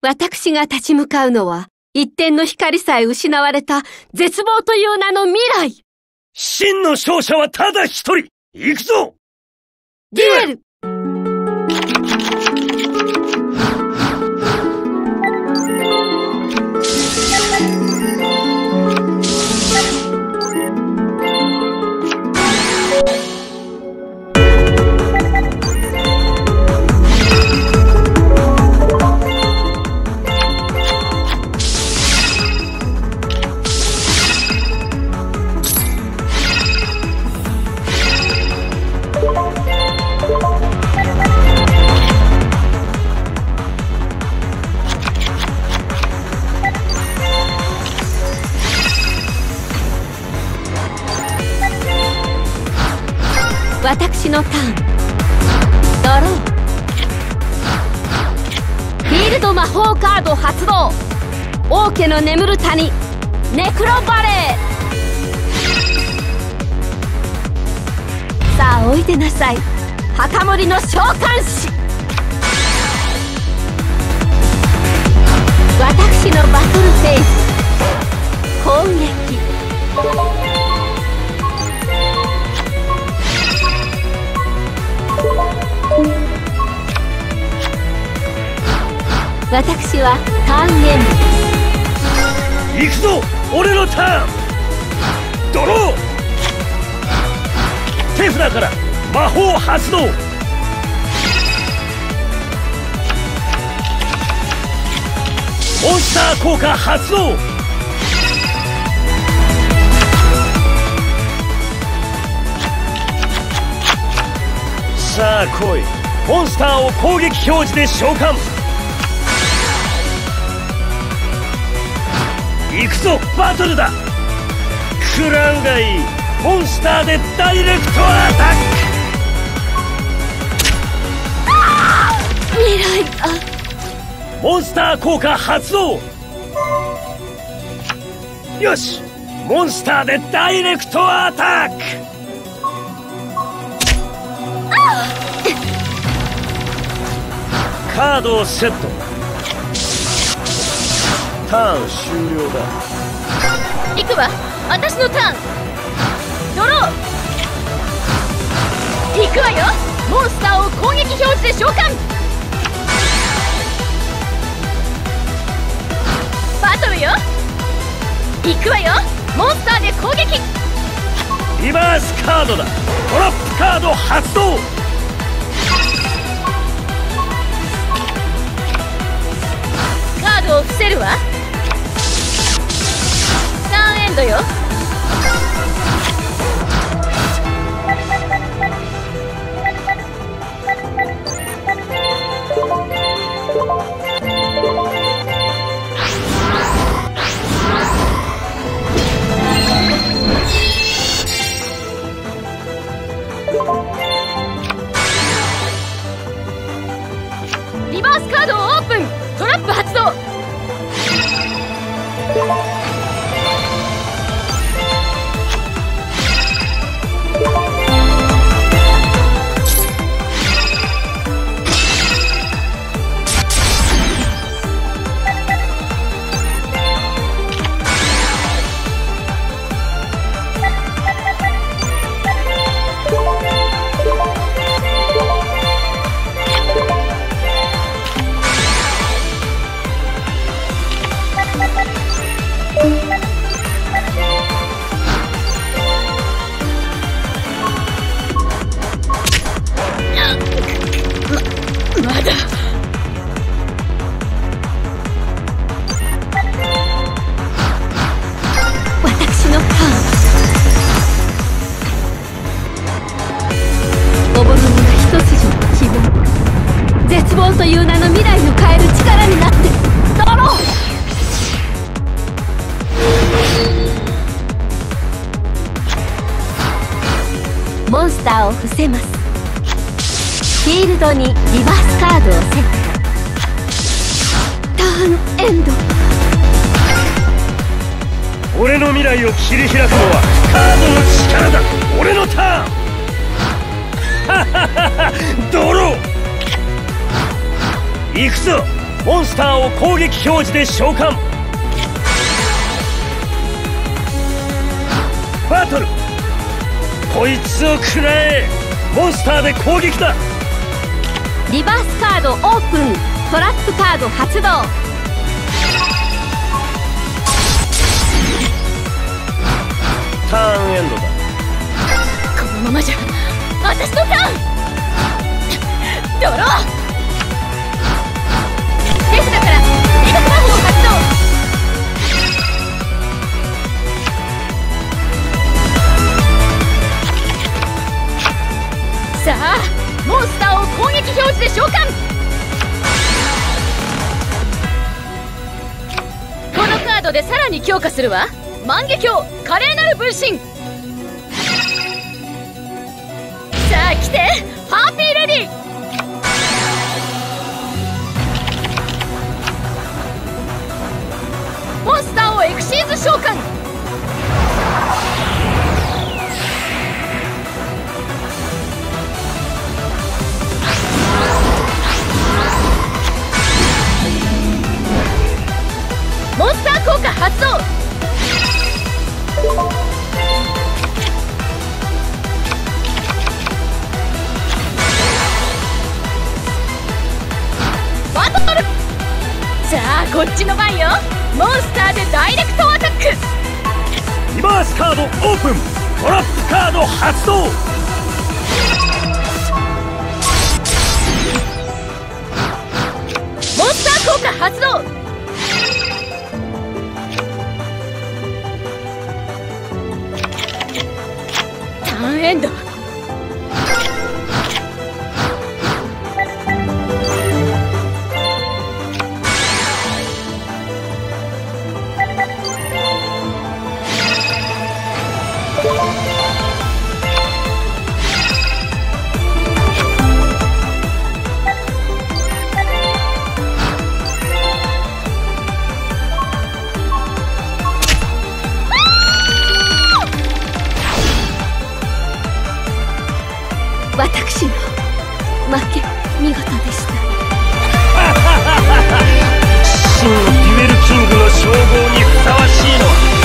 私が立ち向かうのは、一点の光さえ失われた絶望という名の未来。真の勝者はただ一人。行くぞ。デュエルクロバレー。さあおいでなさい。墓守の召喚師私のバトルフェイス。攻撃。私はターンエンド行くぞ俺のターン。ドロー。手札から魔法発動。モンスター効果発動。さあ来い。モンスターを攻撃表示で召喚。行くぞバトルだ。食らうがいい。モンスターでダイレクトアタック。未来だモンスター効果発動。よしモンスターでダイレクトアタック。カードをセットターン終了だ。行くわ。私のターン。ドロー行くわよ。モンスターを攻撃表示で召喚。バトルよ。行くわよ。モンスターで攻撃。リバースカードだ。トラップカード発動。カードを伏せるわドよ。リバースカードをオープン。トラップ発動。表示で召喚。バトル。こいつを食らえモンスターで攻撃だ。リバースカードオープン。トラップカード発動。ターンエンドだ。このままじゃ私のターン。ドローさあモンスターを攻撃表示で召喚。このカードでさらに強化するわ。万華鏡華麗なる分身。さあ来て。ハッピーレディ。モンスターをエクシーズ召喚。効果発動。バトル。さあこっちの番よ。モンスターでダイレクトアタック。リバースカードオープン。トラップカード発動。モンスター効果発動ター私の負け見事でした。真のデュエルキングの称号にふさわしいのは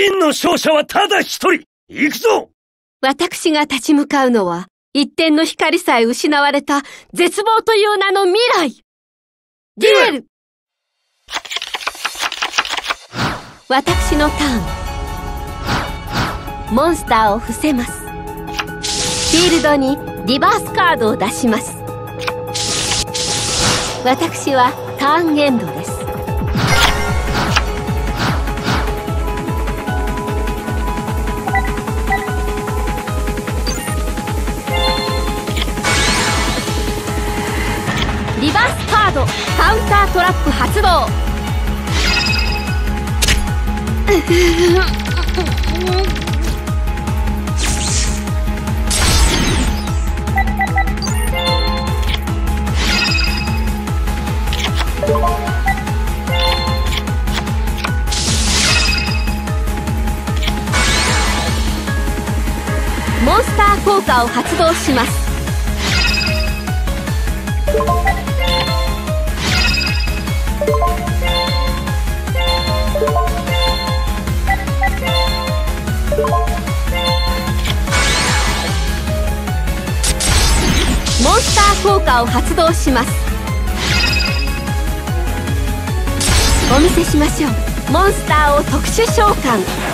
真の勝者はただ一人行くぞ私が立ち向かうのは、一点の光さえ失われた絶望という名の未来デュエル私のターン。モンスターを伏せます。フィールドにリバースカードを出します。私はターンエンドです。リバースカードカウンタートラップ発動。モンスター効果を発動します。ーを発動します。お見せしましょう。モンスターを特殊召喚。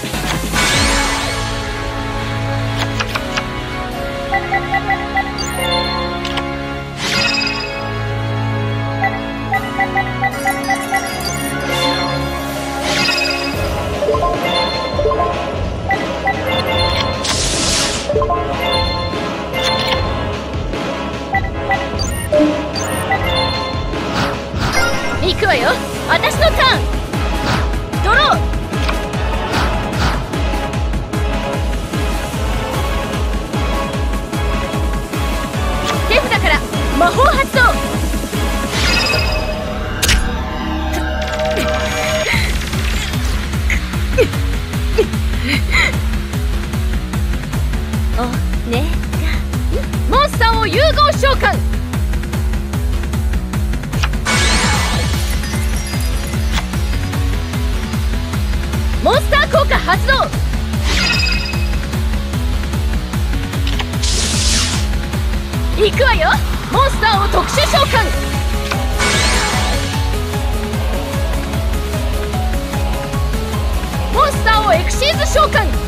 召喚。モンスター効果発動。行くわよ。モンスターを特殊召喚。モンスターをエクシーズ召喚。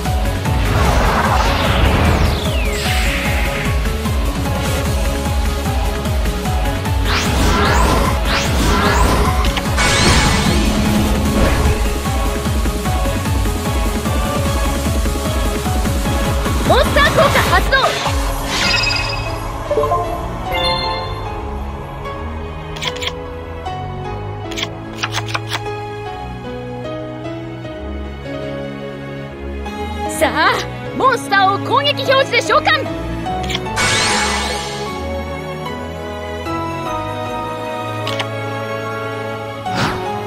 を攻撃表示で召喚。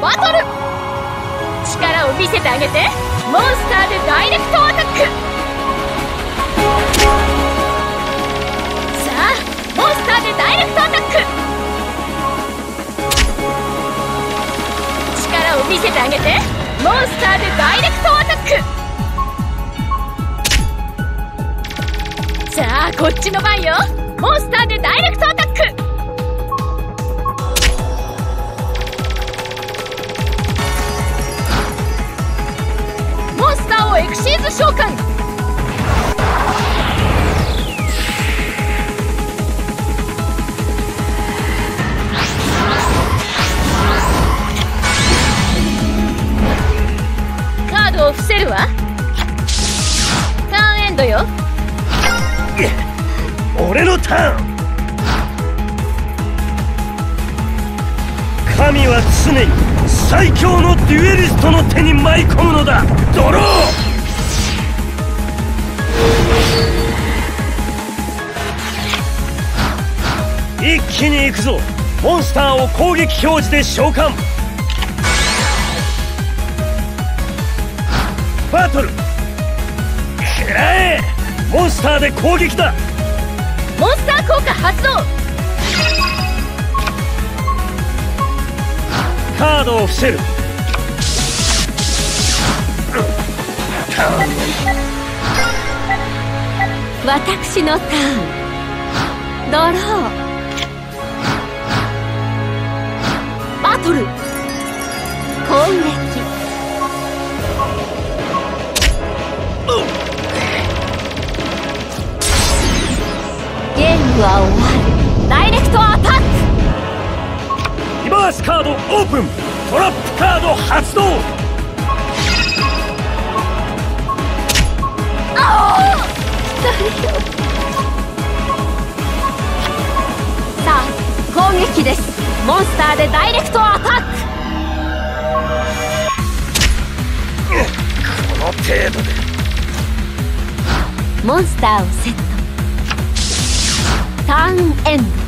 バトル。力を見せてあげて。モンスターでダイレクトアタック。さあモンスターでダイレクトアタック。力を見せてあげて。モンスターでダイレクトアタック。さあこっちの番よ。モンスターでダイレクトアタック。モンスターをエクシーズ召喚。カードを伏せるわ。俺のターン神は常に最強のデュエリストの手に舞い込むのだ。ドロー！一気に行くぞ。モンスターを攻撃表示で召喚。バトル。くらえモンスターで攻撃だ。モンスター効果発動カードを伏せる。私のターン。ドロー。バトル。攻撃。は終わる。ダイレクトアタック。リバースカードオープン。トラップカード発動。さあ攻撃です。モンスターでダイレクトアタック。この程度でモンスターをセットタ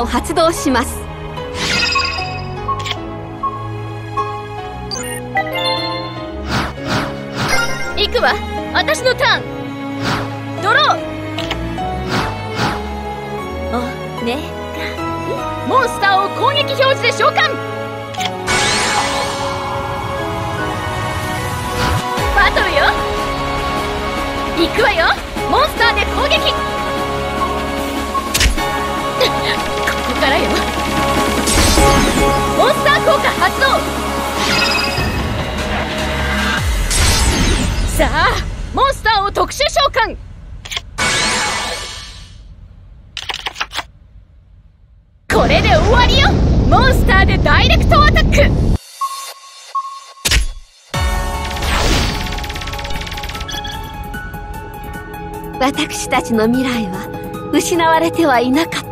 を発動します。行くわ。私のターン。ドロー。おね。モンスターを攻撃表示で召喚。バトルよ。行くわよ。モンスターで攻撃。スター効果発動さあモンスターを特殊召喚。これで終わりよ。モンスターでダイレクトアタック。私たちの未来は失われてはいなかった。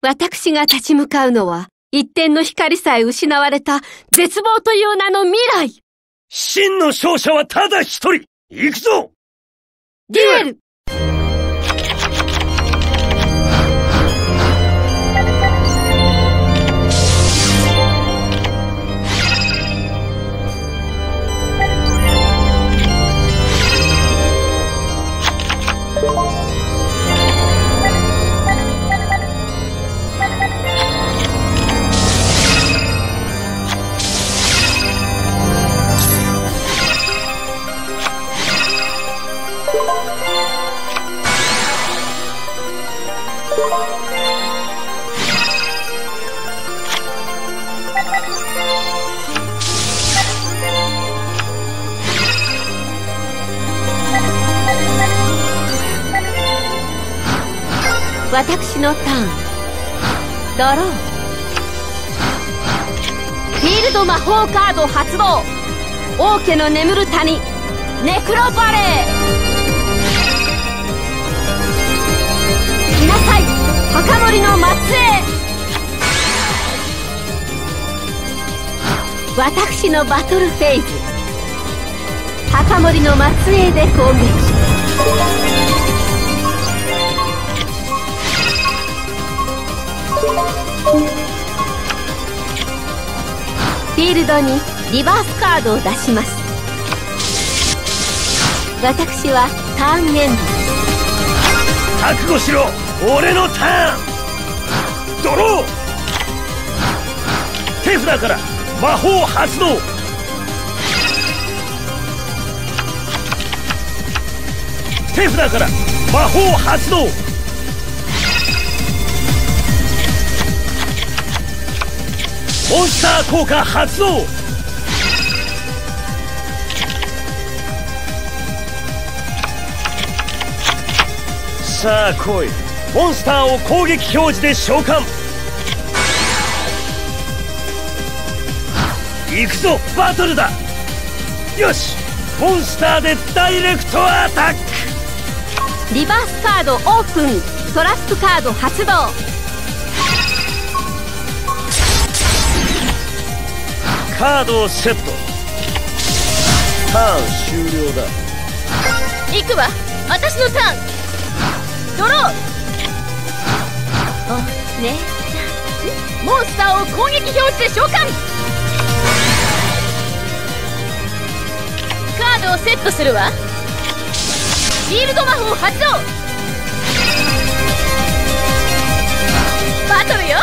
私が立ち向かうのは、一点の光さえ失われた絶望という名の未来。真の勝者はただ一人。行くぞ。デュエルのターン。ドローフィールド魔法カード発動。王家の眠る谷ネクロバレー。来なさい。墓守の末裔。私のバトルフェイズ。墓守の末裔で攻撃。フィールドにリバースカードを出します。私はターンエン覚悟しろ俺のターン。ドロー。手札から魔法発動。手札から魔法発動。モンスター効果発動。さあ来い。モンスターを攻撃表示で召喚。行くぞバトルだ。よしモンスターでダイレクトアタック。リバースカードオープン。トラップカード発動。カードをセット。ターン終了だ。行くわ。私のターン。ドロー。おねモンスターを攻撃表示で召喚。カードをセットするわ。シールド魔法発動。バトルよ。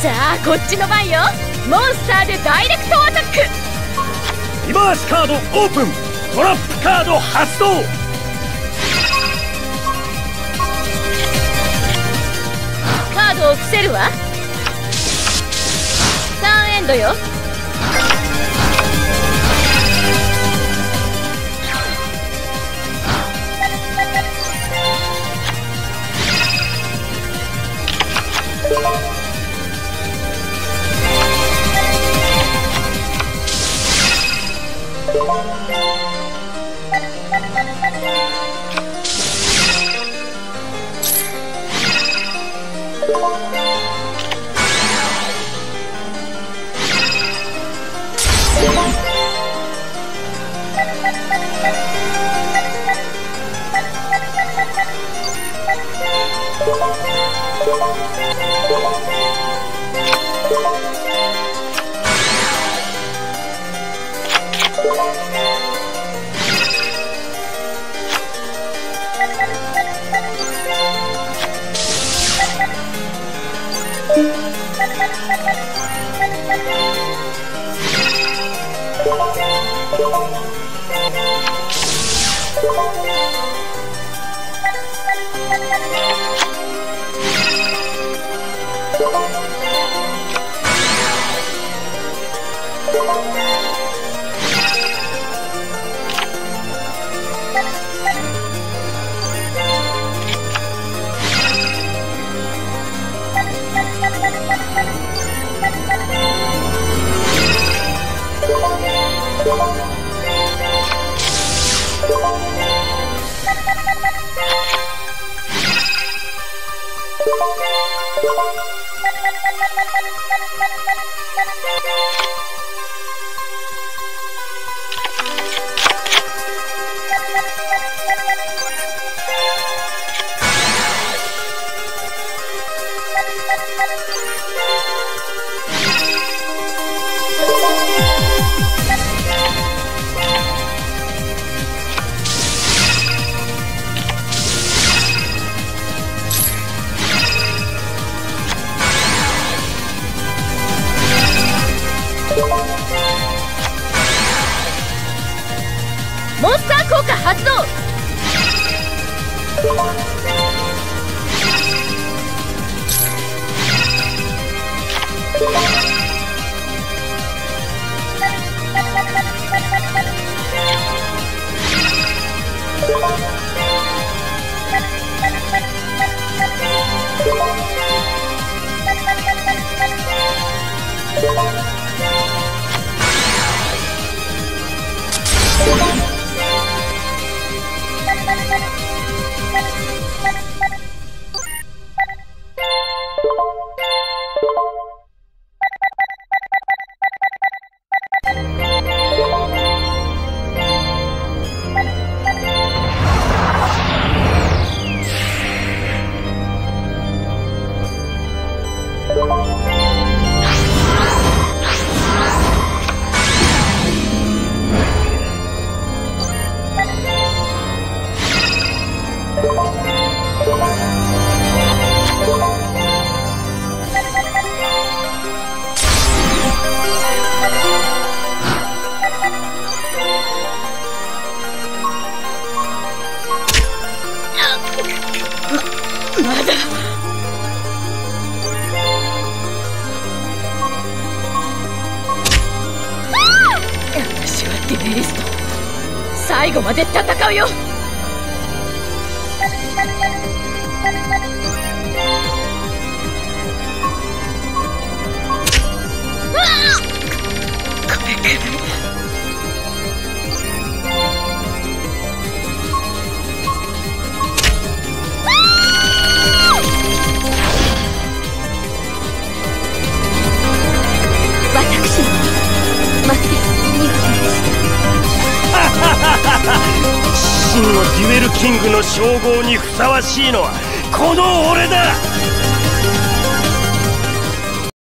さあこっちの番よ。モンスターでダイレクトアタック。リバースカードオープン。トラップカード発動。カードを伏せるわ。ターンエンドよ。you モン発動デュエリスト。最後まで戦うよ。真のデュエルキングの称号にふさわしいのはこの俺だ